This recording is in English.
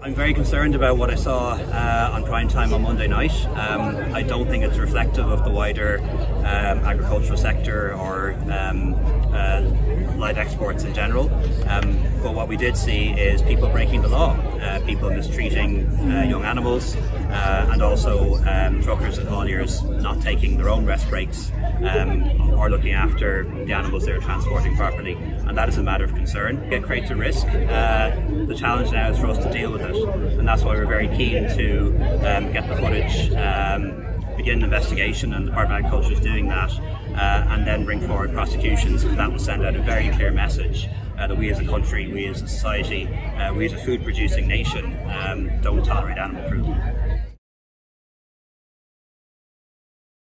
I'm very concerned about what I saw uh, on prime time on Monday night. Um, I don't think it's reflective of the wider um, agricultural sector or um, uh, live exports in general. But what we did see is people breaking the law, uh, people mistreating uh, young animals, uh, and also um, truckers and hauliers not taking their own rest breaks um, or looking after the animals they're transporting properly. And that is a matter of concern. It creates a risk. Uh, the challenge now is for us to deal with it, and that's why we're very keen to um, get the footage um, begin an investigation, and the Department of Agriculture is doing that, uh, and then bring forward prosecutions, because that will send out a very clear message uh, that we as a country, we as a society, uh, we as a food producing nation um, don't tolerate animal cruelty.